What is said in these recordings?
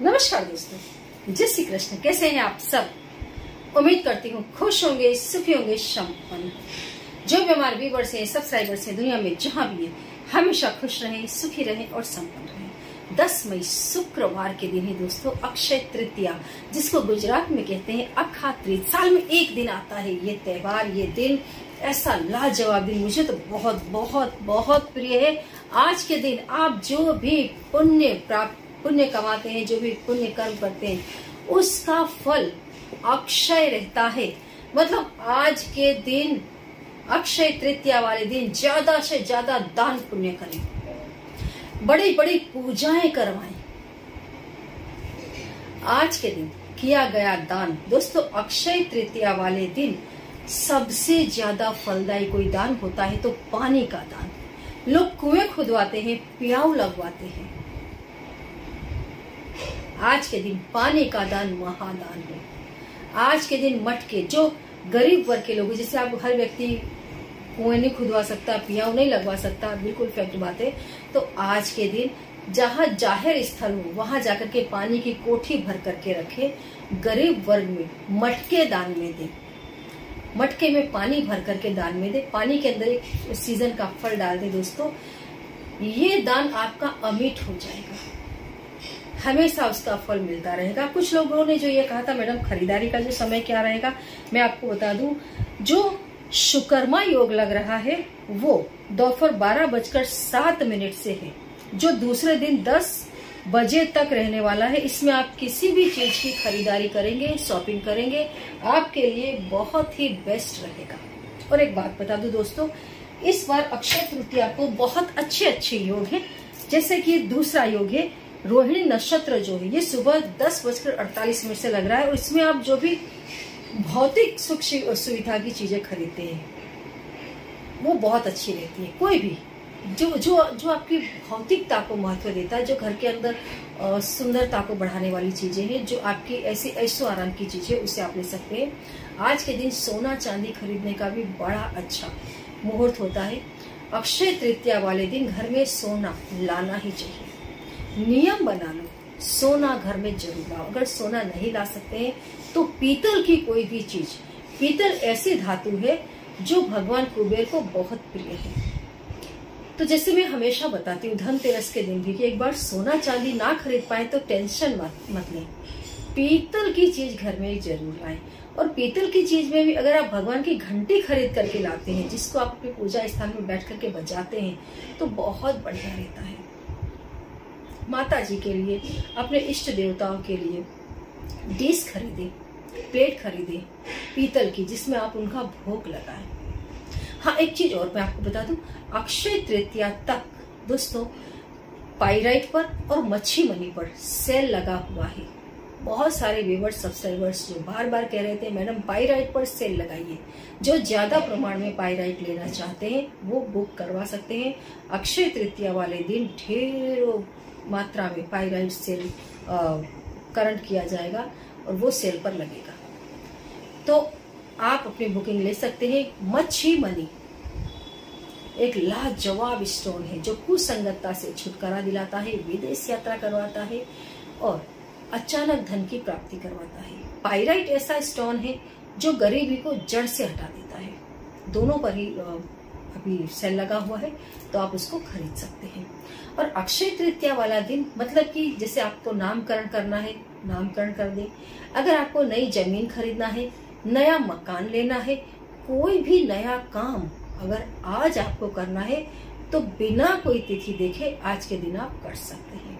नमस्कार दोस्तों, जय श्री कृष्ण। कैसे हैं आप सब? उम्मीद करती हूँ खुश होंगे, सुखी होंगे, संपन्न जो भी हमारे व्यूवर्स हैं सब्सक्राइबर्स हैं दुनिया में जहाँ भी है, हमेशा खुश रहें, सुखी रहें और संपन्न रहें। 10 मई शुक्रवार के दिन है दोस्तों, अक्षय तृतीया, जिसको गुजरात में कहते हैं अखा त्रित साल में एक दिन आता है ये त्योहार, ये दिन। ऐसा लाजवाब दिन, मुझे तो बहुत बहुत बहुत प्रिय है। आज के दिन आप जो भी पुण्य प्राप्त पुण्य कमाते हैं, जो भी पुण्य कर्म करते हैं, उसका फल अक्षय रहता है। मतलब आज के दिन, अक्षय तृतीया वाले दिन ज़्यादा से ज़्यादा दान पुण्य करें। बड़ी बड़ी पूजाएँ करवाएँ। आज के दिन किया गया दान, दोस्तों, अक्षय तृतीया वाले दिन सबसे ज़्यादा फलदायी कोई दान होता है तो पानी का दान। लोग कुएँ खुदवाते हैं प्याऊ लगवाते हैं। आज के दिन पानी का दान महादान है। आज के दिन मटके जो गरीब वर्ग के लोग जैसे आप हर व्यक्ति कुएँ नहीं खुदवा सकता पियाऊ नहीं लगवा सकता, बिल्कुल फैक्ट बात है। तो आज के दिन जहाँ ज़ाहिर स्थल हो, वहाँ जाकर के पानी की कोठी भर करके रखे, गरीब वर्ग में मटके दान में दे। मटके में पानी भर करके दान में दे। पानी के अंदर एक सीज़न का फल डाल दे दोस्तों। ये दान आपका अमिट हो जाएगा। हमेशा उसका फल मिलता रहेगा। कुछ लोगों ने जो ये कहा था, मैडम, खरीदारी का जो समय क्या रहेगा, मैं आपको बता दूँ, जो शुकर्मा योग लग रहा है, वो दोपहर बारह बजकर सात मिनट से है। जो दूसरे दिन दस बजे तक रहने वाला है, इसमें आप किसी भी चीज़ की खरीदारी करेंगे, शॉपिंग करेंगे, आपके लिए बहुत ही बेस्ट रहेगा। और एक बात बता दू दोस्तों, इस बार अक्षय तृतीया को बहुत अच्छे अच्छे योग है। जैसे कि दूसरा योग है रोहिणी नक्षत्र जो है, ये सुबह दस बजकर अड़तालीस मिनट से लग रहा है और इसमें आप जो भी भौतिक सुख सुविधा की चीज़ें खरीदते हैं, वो बहुत अच्छी रहती है। कोई भी, जो जो जो आपकी भौतिकता को महत्व देता है, जो घर के अंदर सुंदरता को बढ़ाने वाली चीज़ें हैं, जो आपकी ऐसी ऐसो आराम की चीज़ें उसे आप ले सकते हैं। आज के दिन सोना चांदी खरीदने का भी बड़ा अच्छा मुहूर्त होता है। अक्षय तृतीया वाले दिन घर में सोना लाना ही चाहिए। नियम बना लो सोना घर में ज़रूर लाओ। अगर सोना नहीं ला सकते हैं तो पीतल की कोई भी चीज़। पीतल ऐसी धातु है जो भगवान कुबेर को बहुत प्रिय है। तो जैसे मैं हमेशा बताती हूँ, धनतेरस के दिन भी कि एक बार सोना चांदी ना खरीद पाए तो टेंशन मत मत लें। पीतल की चीज़ घर में ज़रूर लाए। और पीतल की चीज़ में भी अगर आप भगवान की घंटी खरीद करके लाते हैं, जिसको आप अपने पूजा स्थान में बैठ करके बजाते हैं तो बहुत बढ़िया रहता है। माता जी के लिए, अपने इष्ट देवताओं के लिए। डिश खरीदे प्लेट खरीदे, पीतल की, जिसमें आप उनका भोग लगाए। हाँ एक चीज़ और मैं आपको बता दूँ, अक्षय तृतीया तक, दोस्तों पाइराइट पर और मच्छी मनी पर सेल लगा हुआ है। बहुत सारे व्यूवर्स, सब्सक्राइबर्स जो बार बार कह रहे थे, मैडम पाइराइट पर सेल लगाइए। जो ज़्यादा प्रमाण में पाइराइट लेना चाहते हैं, वो बुक करवा सकते हैं। अक्षय तृतीया वाले दिन ढेरों मात्रा में पाइराइड सेल करंट किया जाएगा और वो सेल पर लगेगा। तो आप अपनी बुकिंग ले सकते हैं। मच्छी मनी एक लाजवाब स्टोन है जो कुसंगतता से छुटकारा दिलाता है, विदेश यात्रा करवाता है और अचानक धन की प्राप्ति करवाता है। पाइराइट ऐसा स्टोन है जो गरीबी को जड़ से हटा देता है। दोनों पर ही अभी सेल लगा हुआ है तो आप उसको खरीद सकते हैं। और अक्षय तृतीया वाला दिन मतलब कि जैसे आपको नामकरण करना है, नामकरण कर दे। अगर आपको नई ज़मीन खरीदना है, नया मकान लेना है, कोई भी नया काम अगर आज आपको करना है तो बिना कोई तिथि देखे आज के दिन आप कर सकते हैं।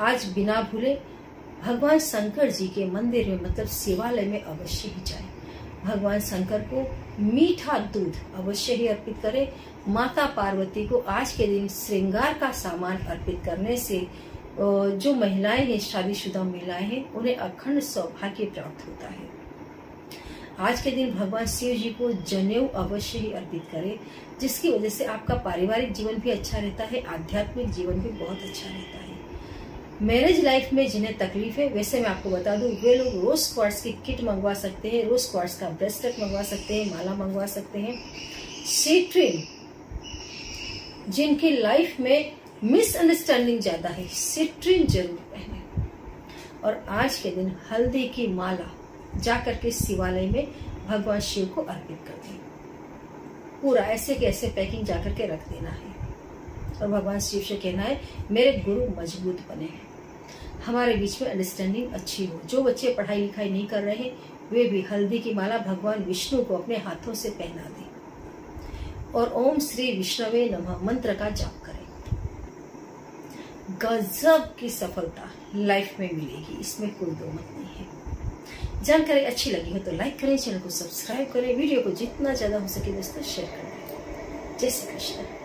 आज बिना भूले भगवान शंकर जी के मंदिर में मतलब शिवालय में अवश्य ही जाए। भगवान शंकर को मीठा दूध अवश्य ही अर्पित करें। माता पार्वती को आज के दिन श्रृंगार का सामान अर्पित करने से जो महिलाएँ हैं, शादीशुदा महिलाएँ हैं, उन्हें अखंड सौभाग्य प्राप्त होता है। आज के दिन भगवान शिव जी को जनेऊ अवश्य ही अर्पित करें, जिसकी वजह से आपका पारिवारिक जीवन भी अच्छा रहता है, आध्यात्मिक जीवन भी बहुत अच्छा रहता है। मैरिज लाइफ में जिन्हें तकलीफ़ है, वैसे मैं आपको बता दूँ वे लोग रोज क्वार्ट्स की किट मंगवा सकते हैं रोज क्वार्ट्स का ब्रेसलेट मंगवा सकते हैं, माला मंगवा सकते हैं। सीट्रिन जिनकी लाइफ में मिसअंडरस्टैंडिंग ज़्यादा है सिट्रिन ज़रूर पहने। और आज के दिन हल्दी की माला जाकर के शिवालय में भगवान शिव को अर्पित कर दें पूरा ऐसे के ऐसे पैकिंग जाकर के रख देना है। और भगवान शिव से कहना है, मेरे गुरु मज़बूत बने हमारे बीच में अंडरस्टैंडिंग अच्छी हो। जो बच्चे पढ़ाई लिखाई नहीं कर रहे वे भी हल्दी की माला भगवान विष्णु को अपने हाथों से पहना दें। और ओम श्री विष्णवे नमः मंत्र का जाप करें। गजब की सफलता लाइफ में मिलेगी। इसमें कोई दो मत नहीं है। जानकारी अच्छी लगी हो तो लाइक करें चैनल को सब्सक्राइब करें। वीडियो को जितना ज़्यादा हो सके दोस्तों शेयर करें। जय श्री कृष्ण।